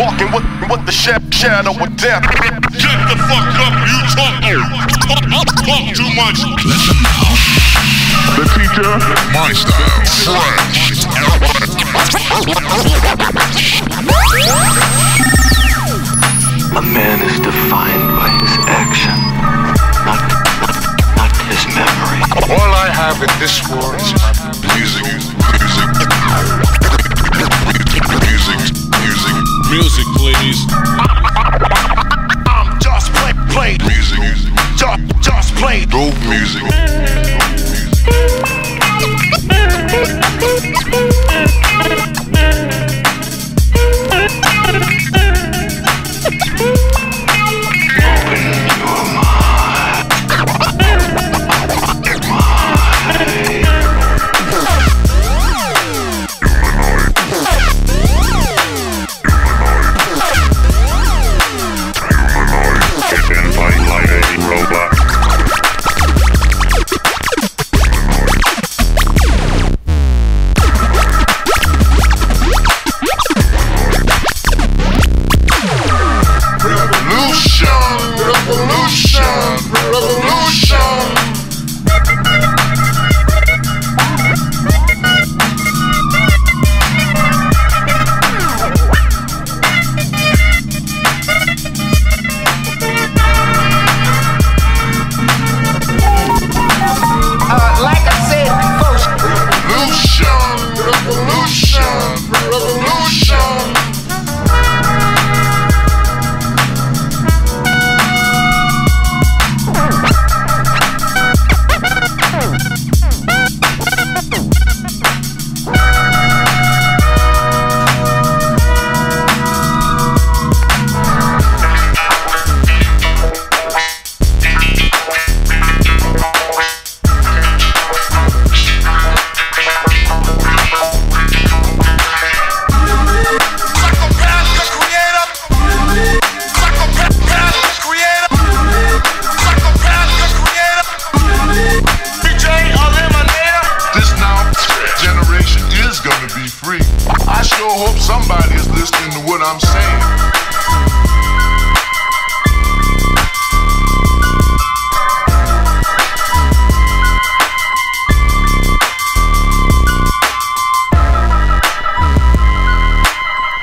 walking with, with the sh shadow of death. Get the fuck up, you talk, talk, talk too much. Listen now. The teacher, my style, fresh, A man is defined by his action, not, not, not his memory. All I have in this world is my music. Please. I'm just play, play music. Just, just play dope music. revolution. somebody is listening to what I'm saying.